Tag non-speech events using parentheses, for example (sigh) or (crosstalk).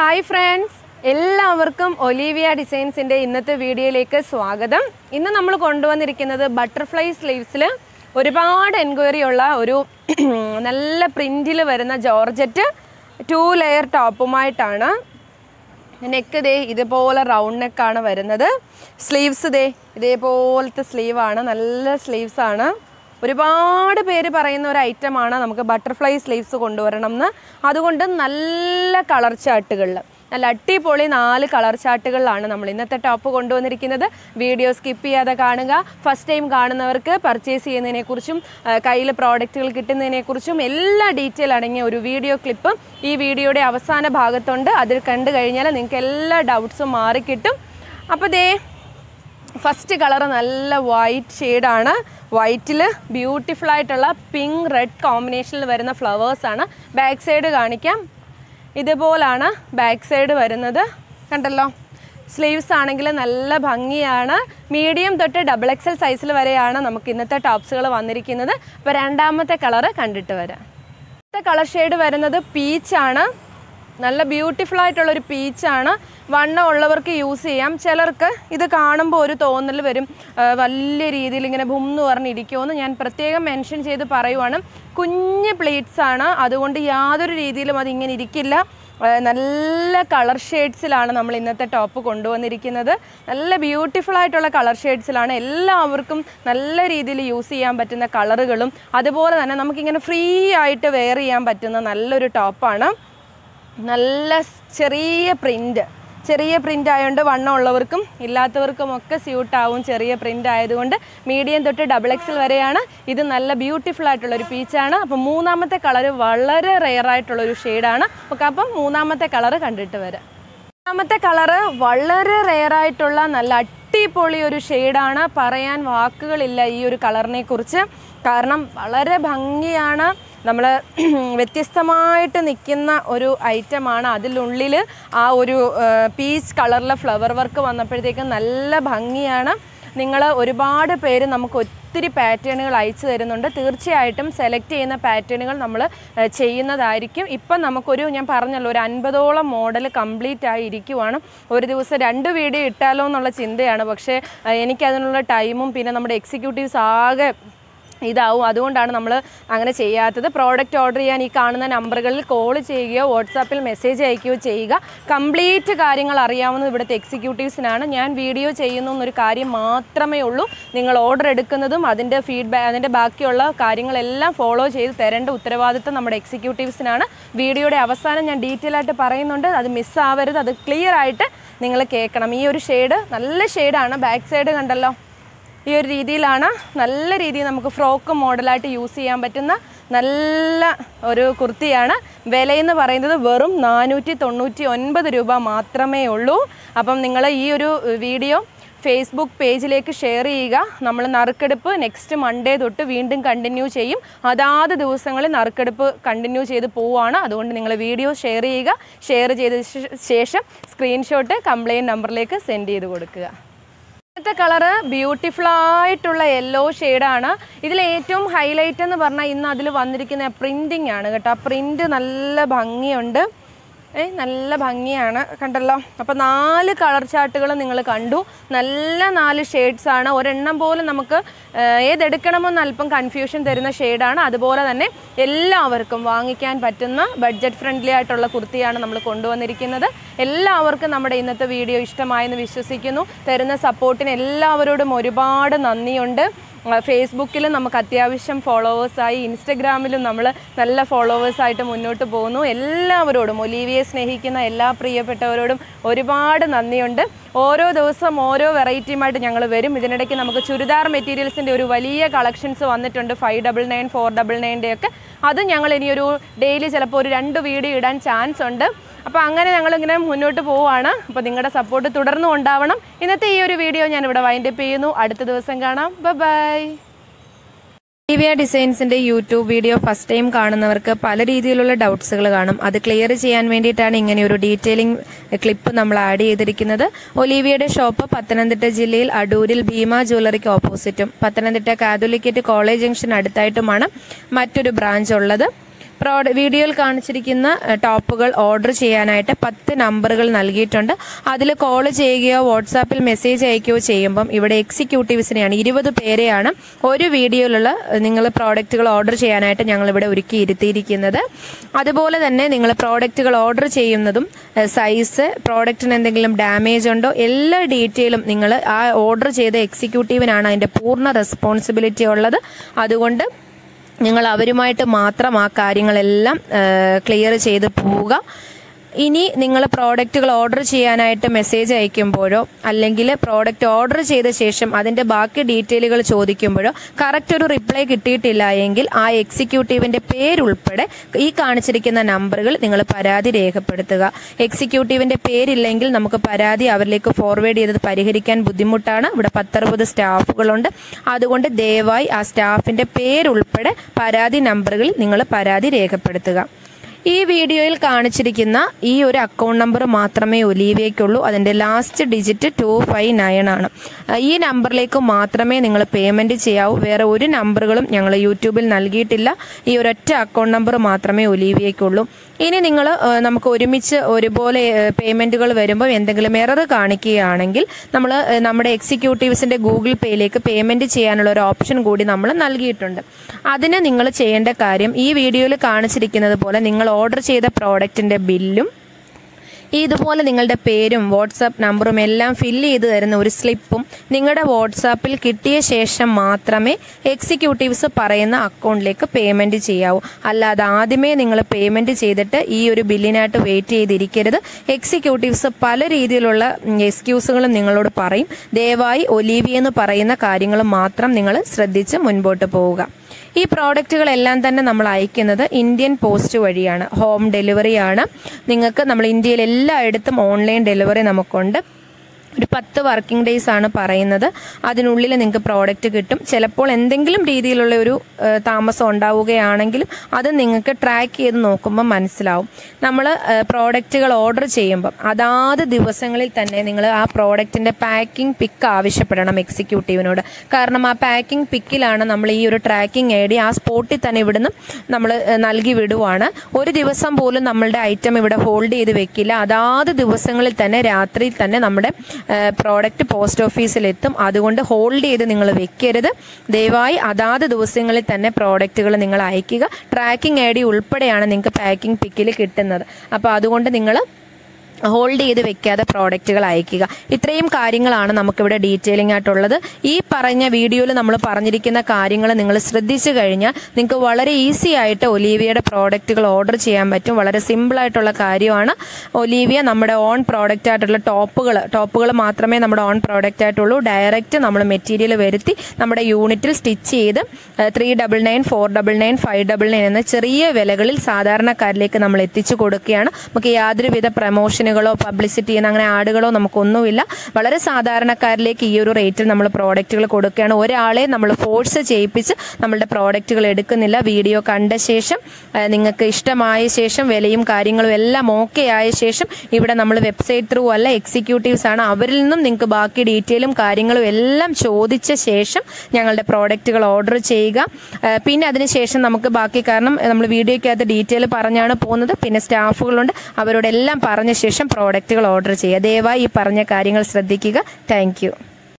Hi friends എല്ലാവർക്കും Olivia ഡിസൈൻസിന്റെ ഇന്നത്തെ വീഡിയോയിലേക്ക് സ്വാഗതം. ഇന്ന് നമ്മൾ കൊണ്ടുവന്നിരിക്കുന്നത് ബട്ടർഫ്ലൈ സ്ലീവ്സിൽ ഒരുപാട് എൻക്വയറി ഉള്ള ഒരു (clears throat) നല്ല പ്രിന്റിൽ വരുന്ന ജോർജറ്റ് ടു ലെയർ ടോപ്പുമായിട്ടാണ്. നെക്ക് ദേ ഇതുപോലെ റൗണ്ട് നെക്കാണ് വരുന്നത്. സ്ലീവ്സ് ദേ ഇതേപോലത്തെ സ്ലീവാണ് നല്ല സ്ലീവ്സാണ് ഒരുപാട് പേര് പറയുന്ന ഒരു ഐറ്റമാണ് നമുക്ക് ബട്ടർഫ്ലൈ സ്ലീവ്സ് കൊണ്ടുവരണം എന്ന് അതുകൊണ്ട് നല്ല കളർ ചാർട്ടുകളിൽ നല്ല അടിപൊളി നാല് കളർ ചാർട്ടുകളിലാണ് നമ്മൾ ഇന്നത്തെ ടോപ്പ് കൊണ്ടുവന്നിരിക്കുന്നത്. വീഡിയോ സ്കിപ്പ് ചെയ്യാതെ കാണുക. ഫസ്റ്റ് ടൈം കാണുന്നവർക്ക് പർച്ചേസ് ചെയ്യുന്നതിനെക്കുറിച്ചും കയ്യിൽ പ്രോഡക്റ്റുകൾ കിട്ടുന്നതിനെക്കുറിച്ചും എല്ലാ ഡീറ്റെയിൽ അടങ്ങിയ ഒരു വീഡിയോ ക്ലിപ്പ് ഈ വീഡിയോയുടെ അവസാന ഭാഗത്തുണ്ട്. അതിൽ കണ്ടു കഴിഞ്ഞാൽ നിങ്ങൾക്ക് എല്ലാ ഡൗട്ട്സും മാറിക്കിട്ടും. അപ്പോൾ ദേ ഫസ്റ്റ് കളർ നല്ല വൈറ്റ് ഷെയ്ഡാണ് വൈറ്റിൽ ബ്യൂട്ടിഫുൾ ആയിട്ടുള്ള പിങ്ക് റെഡ് കോമ്പിനേഷനിൽ വരുന്ന ഫ്ലവേഴ്സാണ് ബാക്ക് സൈഡ് കാണിക്കാം. ഇതുപോലാണ് ബാക്ക് സൈഡ് വരുന്നത്. കണ്ടല്ലോ? സ്ലീവ്സ് ആണെങ്കിൽ നല്ല ഭംഗിയാണ്. മീഡിയം തൊട്ട് ഡബിൾ എക്സൽ സൈസിൽ വരെയാണ് നമുക്ക് ഇന്നത്തെ ടോപ്സുകൾ വന്നിരിക്കുന്നത്. അപ്പോൾ രണ്ടാമത്തെ കളറ് കണ്ടിട്ട് വരാം. കളർ ഷെയ്ഡ് വരുന്നത് പീച്ചാണ് നല്ല ബ്യൂട്ടിഫുൾ ആയിട്ടുള്ള ഒരു പീച്ചാണ് വണ്ണം ഉള്ളവർക്ക് യൂസ് ചെയ്യാം. ചിലർക്ക് ഇത് കാണുമ്പോൾ ഒരു തോന്നൽ വരും. വലിയ രീതിയിൽ ഇങ്ങനെ ബും എന്ന് പറഞ്ഞിരിക്കുമെന്ന് ഞാൻ പ്രത്യേകം മെൻഷൻ ചെയ്ത് പറയുവാണ്. കുഞ്ഞ് പ്ലേറ്റ്സ് ആണ്. അതുകൊണ്ട് യാതൊരു രീതിയിലും അത് ഇങ്ങനെ ഇരിക്കില്ല. നല്ല കളർ ഷെയ്ഡ്സിലാണ് നമ്മൾ ഇന്നത്തെ ടോപ്പ് കൊണ്ടുവന്നിരിക്കുന്നത്. നല്ല ബ്യൂട്ടിഫുൾ ആയിട്ടുള്ള കളർ ഷെയ്ഡ്സിലാണ് എല്ലാവർക്കും നല്ല രീതിയിൽ യൂസ് ചെയ്യാൻ പറ്റുന്ന കളറുകളും അതുപോലെ തന്നെ നമുക്കിങ്ങനെ ഫ്രീ ആയിട്ട് വെയർ ചെയ്യാൻ പറ്റുന്ന നല്ലൊരു ടോപ്പാണ് നല്ല ചെറിയ പ്രിന്റ് ചെറിയ പ്രിന്റ് ആയതുകൊണ്ട് വണ്ണം ഉള്ളവർക്കും ഇല്ലാത്തവർക്കും ഒക്കെ സ്യൂട്ടാവും ചെറിയ പ്രിന്റ് ആയതുകൊണ്ട് മീഡിയം തൊട്ട് ഡബിൾ എക്സൽ വരെയാണ്. ഇത് നല്ല ബ്യൂട്ടിഫുൾ ആയിട്ടുള്ളൊരു പീച്ചാണ് അപ്പം മൂന്നാമത്തെ കളർ വളരെ റെയർ ആയിട്ടുള്ള ഒരു ഷെയ്ഡാണ് ഒക്കെ അപ്പം മൂന്നാമത്തെ കളർ കണ്ടിട്ട് വരാം. മൂന്നാമത്തെ കളറ് വളരെ റെയർ ആയിട്ടുള്ള നല്ല അടിപൊളി ഒരു ഷെയ്ഡാണ് പറയാൻ വാക്കുകളില്ല ഈ ഒരു കളറിനെ കുറിച്ച്. കാരണം വളരെ ഭംഗിയാണ്. നമ്മൾ (clears throat) വ്യത്യസ്തമായിട്ട് നിൽക്കുന്ന ഒരു ഐറ്റമാണ്. അതിലുള്ളിൽ ആ ഒരു പീച്ച് കളറിലെ ഫ്ലവർ വർക്ക് വന്നപ്പോഴത്തേക്കും നല്ല ഭംഗിയാണ്. നിങ്ങൾ ഒരുപാട് പേര് നമുക്ക് ഒത്തിരി പാറ്റേണുകൾ അയച്ചു തരുന്നുണ്ട്. തീർച്ചയായിട്ടും സെലക്ട് ചെയ്യുന്ന പാറ്റേണുകൾ നമ്മൾ ചെയ്യുന്നതായിരിക്കും. ഇപ്പം നമുക്കൊരു ഞാൻ പറഞ്ഞല്ലോ ഒരു അൻപതോളം മോഡൽ കംപ്ലീറ്റ് ആയി ഇരിക്കുവാണ്. ഒരു ദിവസം രണ്ട് വീഡിയോ ഇട്ടാലോ എന്നുള്ള ചിന്തയാണ്. പക്ഷേ എനിക്കതിനുള്ള ടൈമും പിന്നെ നമ്മുടെ എക്സിക്യൂട്ടീവ്സ് ആകെ ഇതാവും. അതുകൊണ്ടാണ് നമ്മൾ അങ്ങനെ ചെയ്യാത്തത്. പ്രോഡക്റ്റ് ഓർഡർ ചെയ്യാൻ ഈ കാണുന്ന നമ്പറുകളിൽ കോൾ ചെയ്യുകയോ വാട്സാപ്പിൽ മെസ്സേജ് അയക്കുകയോ ചെയ്യുക. കംപ്ലീറ്റ് കാര്യങ്ങൾ അറിയാവുന്നത് ഇവിടുത്തെ എക്സിക്യൂട്ടീവ്സിനാണ് ഞാൻ വീഡിയോ ചെയ്യുന്നു എന്നൊരു കാര്യം മാത്രമേ ഉള്ളൂ. നിങ്ങൾ ഓർഡർ എടുക്കുന്നതും അതിന്റെ ഫീഡ്ബാക്ക് അതിന്റെ ബാക്കിയുള്ള കാര്യങ്ങളെല്ലാം ഫോളോ ചെയ്ത് തരേണ്ട ഉത്തരവാദിത്തം നമ്മുടെ എക്സിക്യൂട്ടീവ്സിനാണ് വീഡിയോയുടെ അവസാനം ഞാൻ ഡീറ്റെയിൽ ആയിട്ട് പറയുന്നുണ്ട്. അത് മിസ്സാവരുത് അത് ക്ലിയർ ആയിട്ട് നിങ്ങൾ കേൾക്കണം. ഈ ഒരു ഷെയ്ഡ് നല്ല ഷെയ്ഡാണ് ബാക്ക് സൈഡ് കണ്ടല്ലോ. ഈ ഒരു രീതിയിലാണ് നല്ല രീതിയിൽ നമുക്ക് ഫ്രോക്ക് മോഡലായിട്ട് യൂസ് ചെയ്യാൻ പറ്റുന്ന നല്ല ഒരു കുർത്തിയാണ്. വിലയെന്ന് പറയുന്നത് വെറും നാനൂറ്റി തൊണ്ണൂറ്റി ഒൻപത് രൂപ മാത്രമേ ഉള്ളൂ. അപ്പം നിങ്ങൾ ഈ ഒരു വീഡിയോ ഫേസ്ബുക്ക് പേജിലേക്ക് ഷെയർ ചെയ്യുക. നമ്മൾ നറുക്കെടുപ്പ് നെക്സ്റ്റ് മൺഡേ തൊട്ട് വീണ്ടും കണ്ടിന്യൂ ചെയ്യും. അതാത് ദിവസങ്ങളിൽ നറുക്കെടുപ്പ് കണ്ടിന്യൂ ചെയ്ത് പോവുകയാണ് അതുകൊണ്ട് നിങ്ങൾ വീഡിയോ ഷെയർ ചെയ്യുക. ഷെയർ ചെയ്ത ശേഷം സ്ക്രീൻഷോട്ട് കംപ്ലയിന്റ് നമ്പറിലേക്ക് സെൻഡ് ചെയ്ത് കൊടുക്കുക. ഇന്നത്തെ കളറ് ബ്യൂട്ടിഫുൾ ആയിട്ടുള്ള യെല്ലോ ഷെയ്ഡാണ് ഇതിൽ ഏറ്റവും ഹൈലൈറ്റ് എന്ന് പറഞ്ഞാൽ ഇന്ന് അതിൽ വന്നിരിക്കുന്ന പ്രിന്റിങ് ആണ് കേട്ടോ. പ്രിന്റ് നല്ല ഭംഗിയുണ്ട്. ഏ നല്ല ഭംഗിയാണ്. കണ്ടല്ലോ? അപ്പോൾ നാല് കളർ ചാർട്ടുകൾ നിങ്ങൾ കണ്ടു. നല്ല നാല് ആണ്. ഒരെണ്ണം പോലെ നമുക്ക് ഏതെടുക്കണമെന്ന് അല്പം കൺഫ്യൂഷൻ തരുന്ന ഷെയ്ഡാണ് അതുപോലെ തന്നെ എല്ലാവർക്കും വാങ്ങിക്കാൻ പറ്റുന്ന ബഡ്ജറ്റ് ഫ്രണ്ട്ലി ആയിട്ടുള്ള കുർത്തിയാണ് നമ്മൾ കൊണ്ടുവന്നിരിക്കുന്നത്. എല്ലാവർക്കും നമ്മുടെ ഇന്നത്തെ വീഡിയോ ഇഷ്ടമായെന്ന് വിശ്വസിക്കുന്നു. തരുന്ന സപ്പോർട്ടിന് എല്ലാവരോടും ഒരുപാട് നന്ദിയുണ്ട്. ഫേസ്ബുക്കിലും നമുക്ക് അത്യാവശ്യം ഫോളോവേഴ്സായി ഇൻസ്റ്റഗ്രാമിലും നമ്മൾ നല്ല ഫോളോവേഴ്സായിട്ട് മുന്നോട്ട് പോകുന്നു. എല്ലാവരോടും ഒലീവിയെ സ്നേഹിക്കുന്ന എല്ലാ പ്രിയപ്പെട്ടവരോടും ഒരുപാട് നന്ദിയുണ്ട്. ഓരോ ദിവസം ഓരോ വെറൈറ്റിയുമായിട്ട് ഞങ്ങൾ വരും. ഇതിനിടയ്ക്ക് നമുക്ക് ചുരിദാർ മെറ്റീരിയൽസിന്റെ ഒരു വലിയ കളക്ഷൻസ് വന്നിട്ടുണ്ട്. Five double nine four double നയന്റെ ഒക്കെ അത് ഞങ്ങൾ ഇനിയൊരു ഡെയിലി ചിലപ്പോൾ ഒരു രണ്ട് വീഡിയോ ഇടാൻ ചാൻസ് ഉണ്ട്. അപ്പോൾ അങ്ങനെ ഞങ്ങളിങ്ങനെ മുന്നോട്ട് പോവുകയാണ് അപ്പോൾ നിങ്ങളുടെ സപ്പോർട്ട് തുടർന്നും ഉണ്ടാവണം. ഇന്നത്തെ ഈ ഒരു വീഡിയോ ഞാൻ ഇവിടെ വൈൻഡപ്പ് ചെയ്യുന്നു. അടുത്ത ദിവസം കാണാം. ബൈ ദിവ്യ ഡിസൈൻസിന്റെ യൂട്യൂബ് വീഡിയോ ഫസ്റ്റ് ടൈം കാണുന്നവർക്ക് പല രീതിയിലുള്ള ഡൗട്ട്സുകൾ കാണും. അത് ക്ലിയർ ചെയ്യാൻ വേണ്ടിയിട്ടാണ് ഇങ്ങനെ ഒരു ഡീറ്റെയിലിംഗ് ക്ലിപ്പ് നമ്മൾ ആഡ് ചെയ്തിരിക്കുന്നത്. ഒലീവിയയുടെ ഷോപ്പ് പത്തനംതിട്ട ജില്ലയിൽ അടൂരിൽ ഭീമ ജ്വല്ലറിക്ക് ഓപ്പോസിറ്റും പത്തനംതിട്ട കാതോലിക്കറ്റ് കോളേജ് ജംഗ്ഷൻ അടുത്തായിട്ടുമാണ് മറ്റൊരു ബ്രാഞ്ച് ഉള്ളത്. വീഡിയോയിൽ കാണിച്ചിരിക്കുന്ന ടോപ്പുകൾ ഓർഡർ ചെയ്യാനായിട്ട് പത്ത് നമ്പറുകൾ നൽകിയിട്ടുണ്ട്. അതിൽ കോൾ ചെയ്യുകയോ വാട്സാപ്പിൽ മെസ്സേജ് അയക്കുകയോ ചെയ്യുമ്പം ഇവിടെ എക്സിക്യൂട്ടീവ്സിനെയാണ് ഇരുപത് പേരെയാണ് ഒരു വീഡിയോയിലുള്ള നിങ്ങൾ പ്രോഡക്റ്റുകൾ ഓർഡർ ചെയ്യാനായിട്ട് ഞങ്ങൾ ഇവിടെ ഒരുക്കി ഇരുത്തിയിരിക്കുന്നത്. അതുപോലെ തന്നെ നിങ്ങൾ പ്രോഡക്റ്റുകൾ ഓർഡർ ചെയ്യുന്നതും സൈസ് പ്രോഡക്റ്റിന് എന്തെങ്കിലും ഡാമേജ് ഉണ്ടോ എല്ലാ ഡീറ്റെയിലും നിങ്ങൾ ആ ഓർഡർ ചെയ്ത എക്സിക്യൂട്ടീവിനാണ് അതിന്റെ പൂർണ റെസ്പോൺസിബിലിറ്റി ഉള്ളത്. അതുകൊണ്ട് നിങ്ങൾ അവരുമായിട്ട് മാത്രം ആ കാര്യങ്ങളെല്ലാം ക്ലിയർ ചെയ്ത് പോവുക. ഇനി നിങ്ങൾ പ്രോഡക്റ്റുകൾ ഓർഡർ ചെയ്യാനായിട്ട് മെസ്സേജ് അയക്കുമ്പോഴോ അല്ലെങ്കിൽ പ്രോഡക്റ്റ് ഓർഡർ ചെയ്ത ശേഷം അതിന്റെ ബാക്കി ഡീറ്റെയിലുകൾ ചോദിക്കുമ്പോഴോ കറക്റ്റ് ഒരു റിപ്ലൈ കിട്ടിയിട്ടില്ല എങ്കിൽ ആ എക്സിക്യൂട്ടീവിന്റെ പേരുൾപ്പെടെ ഈ കാണിച്ചിരിക്കുന്ന നമ്പറുകൾ നിങ്ങൾ പരാതി രേഖപ്പെടുത്തുക. എക്സിക്യൂട്ടീവിന്റെ പേരില്ലെങ്കിൽ നമുക്ക് പരാതി അവരിലേക്ക് ഫോർവേഡ് ചെയ്തത് പരിഹരിക്കാൻ ബുദ്ധിമുട്ടാണ്. ഇവിടെ പത്തറുപത് സ്റ്റാഫുകളുണ്ട്. അതുകൊണ്ട് ദയവായി ആ സ്റ്റാഫിന്റെ പേരുൾപ്പെടെ പരാതി നമ്പറുകളിൽ നിങ്ങൾ പരാതി രേഖപ്പെടുത്തുക. ഈ വീഡിയോയിൽ കാണിച്ചിരിക്കുന്ന ഈ ഒരു അക്കൗണ്ട് നമ്പർ മാത്രമേ ഒലീവയ്ക്കുള്ളൂ. അതിന്റെ last digit two five nine ആണ്. ഈ നമ്പറിലേക്ക് മാത്രമേ നിങ്ങൾ പേയ്മെന്റ് ചെയ്യാവൂ. വേറെ ഒരു നമ്പറുകളും ഞങ്ങൾ യൂട്യൂബിൽ നൽകിയിട്ടില്ല. ഈ ഒരൊറ്റ അക്കൗണ്ട് നമ്പർ മാത്രമേ ഒലീവയ്ക്കുള്ളൂ. ഇനി നിങ്ങൾ നമുക്ക് ഒരുമിച്ച് ഒരുപോലെ പേയ്മെന്റുകൾ വരുമ്പോൾ എന്തെങ്കിലും എറർ കാണിക്കുകയാണെങ്കിൽ നമ്മൾ നമ്മുടെ എക്സിക്യൂട്ടീവ്സിന്റെ ഗൂഗിൾ പേയിലേക്ക് പേയ്മെന്റ് ചെയ്യാനുള്ള ഒരു ഓപ്ഷൻ കൂടി നമ്മൾ നൽകിയിട്ടുണ്ട്. അതിന് നിങ്ങൾ ചെയ്യേണ്ട കാര്യം ഈ വീഡിയോയിൽ കാണിച്ചിരിക്കുന്നത് പോലെ നിങ്ങൾ ഓർഡർ ചെയ്ത പ്രോഡക്റ്റിന്റെ ബില്ലും ഇതുപോലെ നിങ്ങളുടെ പേരും വാട്സാപ്പ് നമ്പറും എല്ലാം ഫില്ല് ചെയ്ത് തരുന്ന ഒരു സ്ലിപ്പും നിങ്ങളുടെ വാട്സാപ്പിൽ കിട്ടിയ ശേഷം മാത്രമേ എക്സിക്യൂട്ടീവ്സ് പറയുന്ന അക്കൗണ്ടിലേക്ക് പേയ്മെന്റ് ചെയ്യാവൂ. അല്ലാതെ ആദ്യമേ നിങ്ങൾ പേയ്മെന്റ് ചെയ്തിട്ട് ഈ ഒരു ബില്ലിനായിട്ട് വെയിറ്റ് ചെയ്തിരിക്കരുത്. എക്സിക്യൂട്ടീവ്സ് പല രീതിയിലുള്ള എക്സ്ക്യൂസുകളും നിങ്ങളോട് പറയും. ദയവായി ഒലീവിയെന്ന് പറയുന്ന കാര്യങ്ങൾ മാത്രം നിങ്ങൾ ശ്രദ്ധിച്ച് മുൻപോട്ട് പോവുക. ഈ പ്രോഡക്റ്റുകളെല്ലാം തന്നെ നമ്മൾ അയക്കുന്നത് ഇന്ത്യൻ പോസ്റ്റ് വഴിയാണ്. ഹോം ഡെലിവറിയാണ്. നിങ്ങൾക്ക് നമ്മൾ ഇന്ത്യയിൽ എല്ലായിടത്തും ഓൺലൈൻ ഡെലിവറി നമുക്കുണ്ട്. ഒരു പത്ത് വർക്കിംഗ് ഡേയ്സ് ആണ് പറയുന്നത്. അതിനുള്ളിൽ നിങ്ങൾക്ക് പ്രോഡക്റ്റ് കിട്ടും. ചിലപ്പോൾ എന്തെങ്കിലും രീതിയിലുള്ള ഒരു താമസം ഉണ്ടാവുകയാണെങ്കിലും അത് നിങ്ങൾക്ക് ട്രാക്ക് ചെയ്ത് നോക്കുമ്പോൾ മനസ്സിലാവും. നമ്മൾ പ്രോഡക്റ്റുകൾ ഓർഡർ ചെയ്യുമ്പം അതാത് ദിവസങ്ങളിൽ തന്നെ നിങ്ങൾ ആ പ്രോഡക്റ്റിന്റെ പാക്കിംഗ് പിക്ക് ആവശ്യപ്പെടണം എക്സിക്യൂട്ടീവിനോട്. കാരണം ആ പാക്കിംഗ് പിക്കിലാണ് നമ്മൾ ഈ ഒരു ട്രാക്കിംഗ് ഐ ഡി ആ സ്പോട്ടിൽ തന്നെ ഇവിടുന്ന് നമ്മൾ നൽകി വിടുവാണ്. ഒരു ദിവസം പോലും നമ്മളുടെ ഐറ്റം ഇവിടെ ഹോൾഡ് ചെയ്ത് വെക്കില്ല. അതാത് ദിവസങ്ങളിൽ തന്നെ രാത്രിയിൽ തന്നെ നമ്മുടെ പ്രോഡക്റ്റ് പോസ്റ്റ് ഓഫീസിലെത്തും അതുകൊണ്ട് ഹോൾഡ് ചെയ്ത് നിങ്ങൾ വെക്കരുത്. ദയവായി അതാത് ദിവസങ്ങളിൽ തന്നെ പ്രോഡക്റ്റുകൾ നിങ്ങൾ അയക്കുക. ട്രാക്കിംഗ് ഐ ഡി ഉൾപ്പെടെയാണ് നിങ്ങൾക്ക് പാക്കിംഗ് പിക്കിൽ കിട്ടുന്നത്. അപ്പോൾ അതുകൊണ്ട് നിങ്ങൾ ഹോൾഡ് ചെയ്ത് വെക്കാതെ പ്രോഡക്റ്റുകൾ അയക്കുക. ഇത്രയും കാര്യങ്ങളാണ് നമുക്കിവിടെ ഡീറ്റെയിലിംഗ് ആയിട്ടുള്ളത്. ഈ പറഞ്ഞ വീഡിയോയിൽ നമ്മൾ പറഞ്ഞിരിക്കുന്ന കാര്യങ്ങൾ നിങ്ങൾ ശ്രദ്ധിച്ചു കഴിഞ്ഞാൽ നിങ്ങൾക്ക് വളരെ ഈസി ആയിട്ട് ഒലീവിയയുടെ പ്രോഡക്റ്റുകൾ ഓർഡർ ചെയ്യാൻ പറ്റും. വളരെ സിമ്പിൾ ആയിട്ടുള്ള കാര്യമാണ്. ഒലീവിയ നമ്മുടെ ഓൺ പ്രോഡക്റ്റ് ആയിട്ടുള്ള ടോപ്പുകൾ ടോപ്പുകൾ മാത്രമേ നമ്മുടെ ഓൺ പ്രോഡക്റ്റ് ആയിട്ടുള്ളൂ. ഡയറക്റ്റ് നമ്മൾ മെറ്റീരിയൽ വരുത്തി നമ്മുടെ യൂണിറ്റിൽ സ്റ്റിച്ച് ചെയ്ത് three double nine four double nine five double nine എന്ന ചെറിയ വിലകളിൽ സാധാരണക്കാരിലേക്ക് നമ്മൾ എത്തിച്ചു കൊടുക്കുകയാണ്. നമുക്ക് യാതൊരുവിധ പ്രമോഷനുകളോ പബ്ലിസിറ്റി ചെയ്യുന്ന അങ്ങനെ ആടുകളോ നമുക്കൊന്നുമില്ല. വളരെ സാധാരണക്കാരിലേക്ക് ഈ ഒരു റേറ്റിൽ നമ്മൾ പ്രോഡക്റ്റുകൾ കൊടുക്കുകയാണ്. ഒരാളെ നമ്മൾ ഫോഴ്സ് ചെയ്യിപ്പിച്ച് നമ്മളുടെ പ്രോഡക്റ്റുകൾ എടുക്കുന്നില്ല. വീഡിയോ കണ്ട ശേഷം നിങ്ങൾക്ക് ഇഷ്ടമായ ശേഷം വിലയും കാര്യങ്ങളും എല്ലാം ഓക്കെ ആയ ശേഷം ഇവിടെ നമ്മൾ വെബ്സൈറ്റ് ത്രൂ അല്ല എക്സിക്യൂട്ടീവ്സ് ആണ്. അവരിൽ നിന്നും നിങ്ങൾക്ക് ബാക്കി ഡീറ്റെയിലും കാര്യങ്ങളും എല്ലാം ചോദിച്ച ശേഷം ഞങ്ങളുടെ പ്രോഡക്റ്റുകൾ ഓർഡർ ചെയ്യുക. പിന്നെ അതിനുശേഷം നമുക്ക് ബാക്കി കാരണം നമ്മൾ വീഡിയോയ്ക്കകത്ത് ഡീറ്റെയിൽ പറഞ്ഞാണ് പോകുന്നത്. പിന്നെ സ്റ്റാഫുകളുണ്ട് അവരോടെല്ലാം പറഞ്ഞ ശേഷം പ്രോഡക്റ്റുകൾ ഓർഡർ ചെയ്യുക. ദയവായി ഈ പറഞ്ഞ കാര്യങ്ങൾ ശ്രദ്ധിക്കുക. താങ്ക്